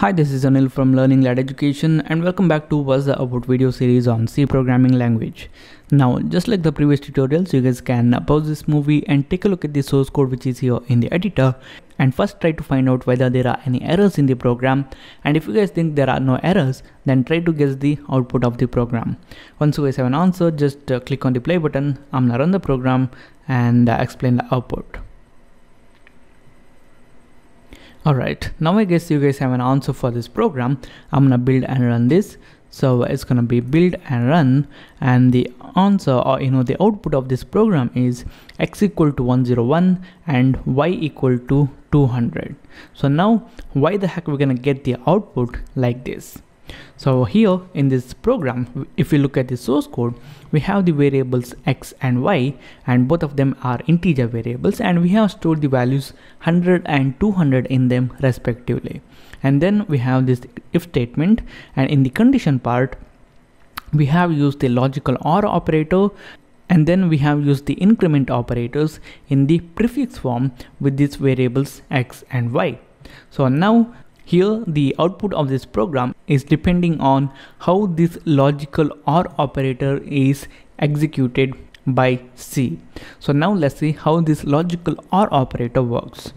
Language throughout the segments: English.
Hi, this is Anil from Learning Lad Education and welcome back to What's the Output video series on C programming language. Now, just like the previous tutorials, you guys can pause this movie and take a look at the source code which is here in the editor and first try to find out whether there are any errors in the program and if you guys think there are no errors, then try to guess the output of the program. Once you guys have an answer, just uh, click on the play button, I'm gonna run the program and uh, explain the output. Alright, now I guess you guys have an answer for this program. I'm gonna build and run this. So it's gonna be build and run and the answer or you know the output of this program is x equal to 101 and y equal to 200. So now why the heck we're gonna get the output like this? So here in this program, if we look at the source code, we have the variables x and y and both of them are integer variables and we have stored the values 100 and 200 in them respectively. And then we have this if statement and in the condition part, we have used the logical OR operator and then we have used the increment operators in the prefix form with these variables x and y. So now here the output of this program is depending on how this logical OR operator is executed by C. So now let's see how this logical OR operator works.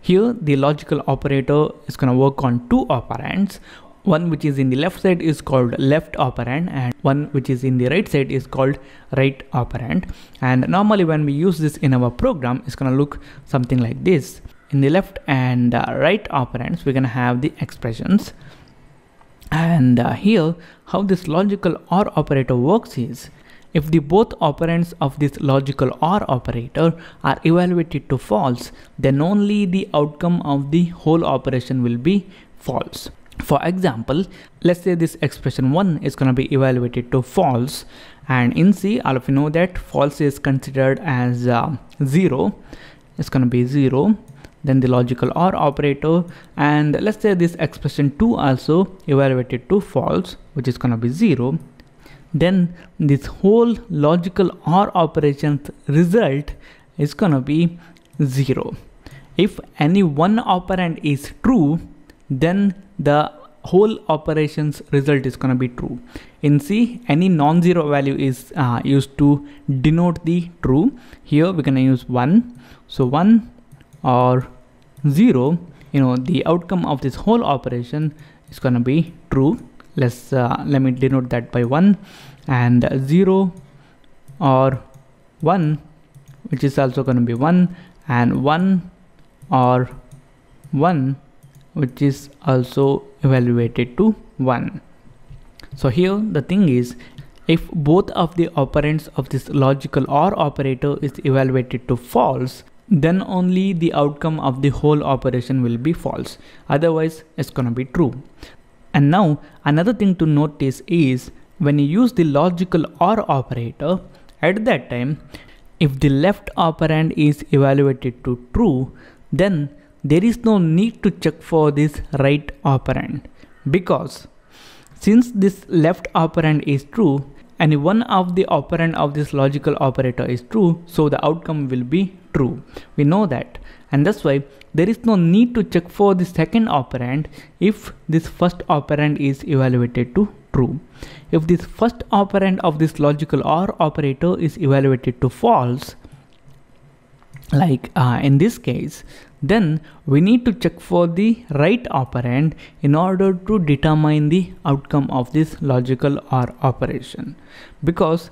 Here the logical operator is going to work on two operands. One which is in the left side is called left operand and one which is in the right side is called right operand. And normally when we use this in our program, it's going to look something like this in the left and uh, right operands we're going to have the expressions. And uh, here how this logical OR operator works is if the both operands of this logical OR operator are evaluated to false then only the outcome of the whole operation will be false. For example let's say this expression 1 is going to be evaluated to false and in C all of you know that false is considered as uh, 0 it's going to be 0 then the logical OR operator and let's say this expression 2 also evaluated to false which is gonna be 0 then this whole logical OR operations result is gonna be 0 if any one operand is true then the whole operations result is going to be true. In C any non-zero value is uh, used to denote the true. Here we're going to use 1 so 1 or 0 you know the outcome of this whole operation is going to be true. Let's uh, let me denote that by 1 and 0 or 1 which is also going to be 1 and 1 or 1 which is also evaluated to 1 so here the thing is if both of the operands of this logical OR operator is evaluated to false then only the outcome of the whole operation will be false. Otherwise it's gonna be true. And now another thing to notice is when you use the logical OR operator at that time if the left operand is evaluated to true then there is no need to check for this right operand. Because since this left operand is true and one of the operand of this logical operator is true so the outcome will be true. We know that and that's why there is no need to check for the second operand if this first operand is evaluated to true. If this first operand of this logical OR operator is evaluated to false, like uh, in this case, then we need to check for the right operand in order to determine the outcome of this logical OR operation. Because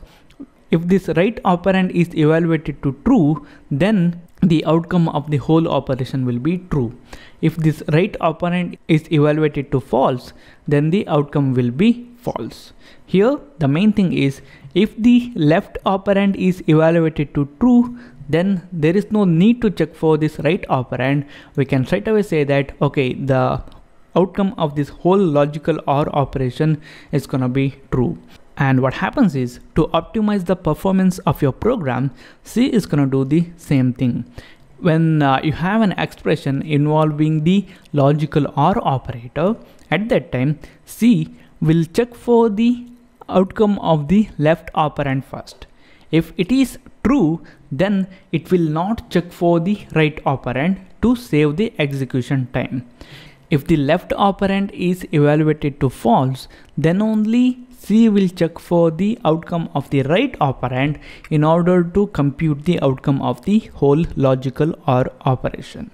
if this right operand is evaluated to true, then the outcome of the whole operation will be true. If this right operand is evaluated to false, then the outcome will be false. Here, the main thing is if the left operand is evaluated to true, then there is no need to check for this right operand. We can straight away say that, okay, the outcome of this whole logical OR operation is gonna be true. And what happens is to optimize the performance of your program, C is going to do the same thing. When uh, you have an expression involving the logical OR operator, at that time, C will check for the outcome of the left operand first. If it is true, then it will not check for the right operand to save the execution time. if the left operand is evaluated to false then only C will check for the outcome of the right operand in order to compute the outcome of the whole logical OR operation.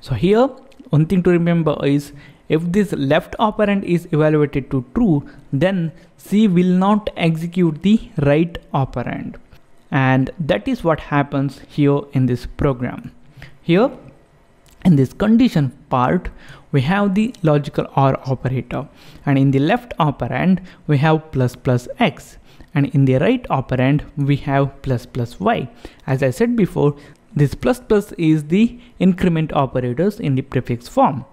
So here one thing to remember is if this left operand is evaluated to true then C will not execute the right operand and that is what happens here in this program. Here in this condition part we have the logical OR operator and in the left operand we have plus plus x and in the right operand we have plus plus y. As I said before this plus plus is the increment operators in the prefix form.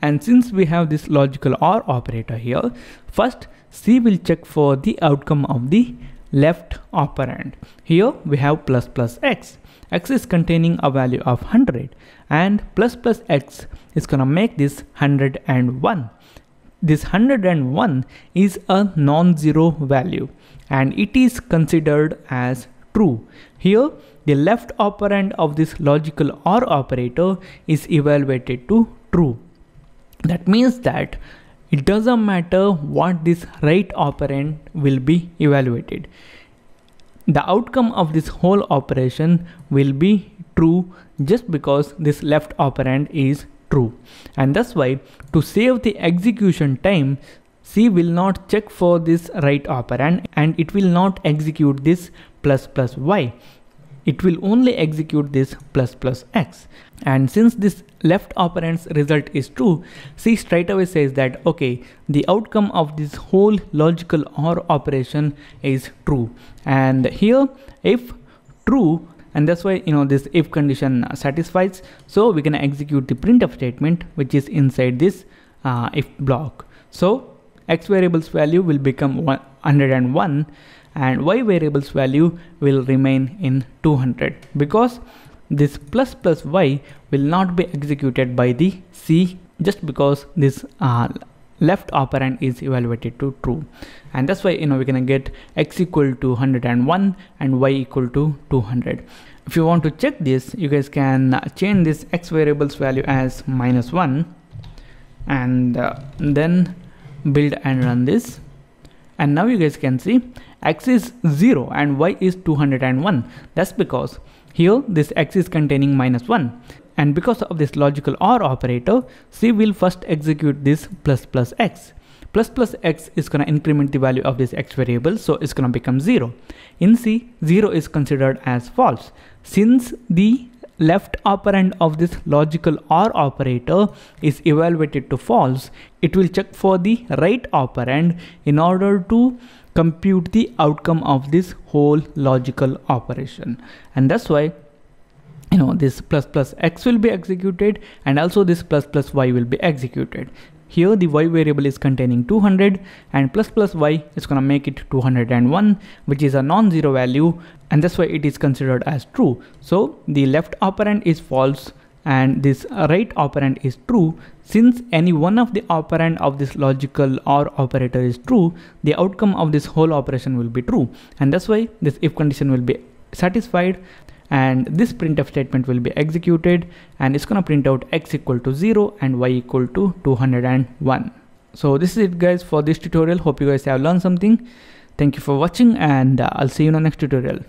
And since we have this logical OR operator here, first C will check for the outcome of the left operand. Here we have plus plus x. x is containing a value of 100 and plus plus x is gonna make this 101. This 101 is a non-zero value and it is considered as true. Here the left operand of this logical OR operator is evaluated to true. That means that it doesn't matter what this right operand will be evaluated. The outcome of this whole operation will be true just because this left operand is true. And that's why to save the execution time, C will not check for this right operand and it will not execute this plus plus y it will only execute this plus plus x. And since this left operand's result is true, C straight away says that, okay, the outcome of this whole logical OR operation is true. And here, if true, and that's why, you know, this if condition satisfies, so we can execute the printf statement, which is inside this uh, if block. So x variable's value will become 101 and y variable's value will remain in 200 because this plus plus y will not be executed by the C just because this uh, left operand is evaluated to true. And that's why you know we're gonna get x equal to 101 and y equal to 200 if you want to check this you guys can change this x variable's value as minus 1 and uh, then build and run this. And now you guys can see x is 0 and y is 201 that's because here this x is containing minus 1 and because of this logical OR operator C will first execute this plus plus x. Plus plus x is going to increment the value of this x variable so it's going to become 0 in C 0 is considered as false. Since the left operand of this logical OR operator is evaluated to false, it will check for the right operand in order to compute the outcome of this whole logical operation. And that's why you know this plus plus x will be executed and also this plus plus y will be executed here the y variable is containing 200 and plus plus y is to make it 201 which is a non-zero value and that's why it is considered as true. So the left operand is false and this right operand is true. Since any one of the operand of this logical OR operator is true, the outcome of this whole operation will be true. And that's why this if condition will be satisfied and this printf statement will be executed and it's gonna print out x equal to 0 and y equal to 201 so this is it guys for this tutorial. Hope you guys have learned something. Thank you for watching and uh, i'll see you in the next tutorial